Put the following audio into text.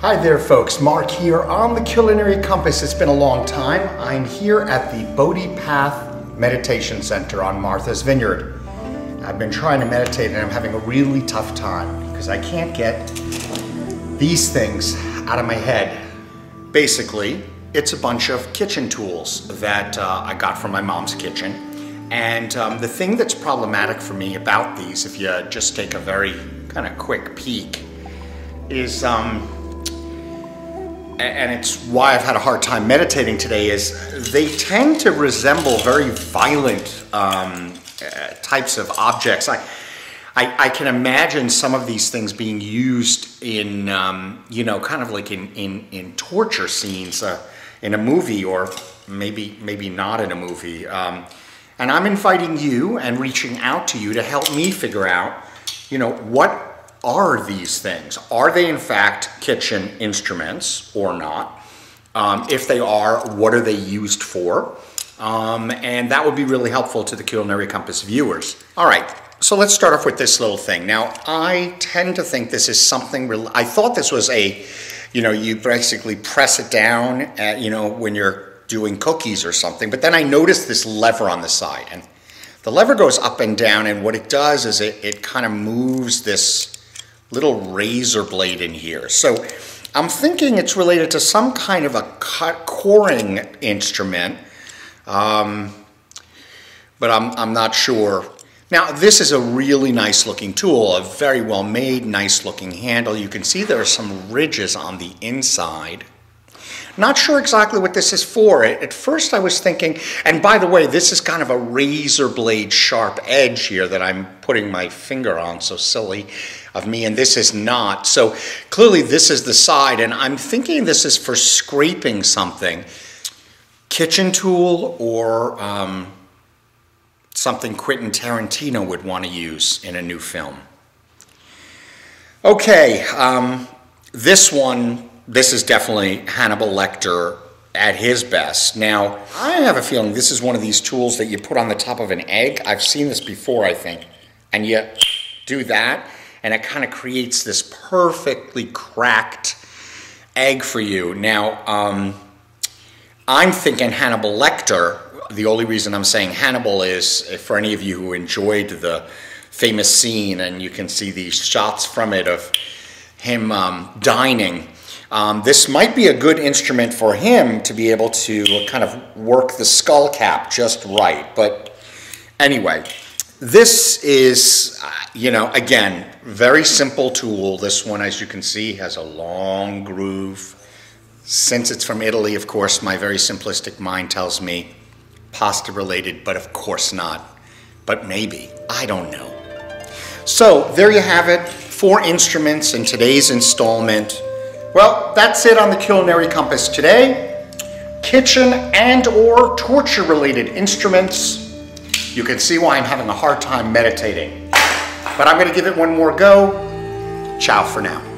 Hi there folks, Marc here on the Culinary Compass. It's been a long time. I'm here at the Bodhi Path Meditation Center on Martha's Vineyard. I've been trying to meditate and I'm having a really tough time because I can't get these things out of my head. Basically, it's a bunch of kitchen tools that uh, I got from my mom's kitchen. And um, the thing that's problematic for me about these, if you just take a very kind of quick peek, is um, and it's why I've had a hard time meditating today, is they tend to resemble very violent um, uh, types of objects. I, I, I, can imagine some of these things being used in, um, you know, kind of like in, in, in torture scenes uh, in a movie or maybe, maybe not in a movie. Um, and I'm inviting you and reaching out to you to help me figure out, you know, what are these things? Are they in fact kitchen instruments or not? Um, if they are, what are they used for? Um, and that would be really helpful to the Culinary Compass viewers. All right, so let's start off with this little thing. Now, I tend to think this is something, I thought this was a, you know, you basically press it down, at, you know, when you're doing cookies or something, but then I noticed this lever on the side. And the lever goes up and down, and what it does is it, it kind of moves this little razor blade in here. So I'm thinking it's related to some kind of a cut coring instrument, um, but I'm, I'm not sure. Now, this is a really nice looking tool, a very well made, nice looking handle. You can see there are some ridges on the inside. Not sure exactly what this is for. At first I was thinking, and by the way, this is kind of a razor blade sharp edge here that I'm putting my finger on, so silly of me, and this is not. So clearly this is the side, and I'm thinking this is for scraping something. Kitchen tool or um, something Quentin Tarantino would want to use in a new film. Okay, um, this one this is definitely Hannibal Lecter at his best. Now, I have a feeling this is one of these tools that you put on the top of an egg. I've seen this before, I think. And you do that, and it kind of creates this perfectly cracked egg for you. Now, um, I'm thinking Hannibal Lecter. The only reason I'm saying Hannibal is for any of you who enjoyed the famous scene, and you can see these shots from it of him um, dining um, this might be a good instrument for him to be able to kind of work the skull cap just right. But anyway, this is, uh, you know, again, very simple tool. This one, as you can see, has a long groove. Since it's from Italy, of course, my very simplistic mind tells me pasta related, but of course not. But maybe, I don't know. So there you have it, four instruments in today's installment well, that's it on the Culinary Compass today. Kitchen and or torture related instruments. You can see why I'm having a hard time meditating. But I'm gonna give it one more go. Ciao for now.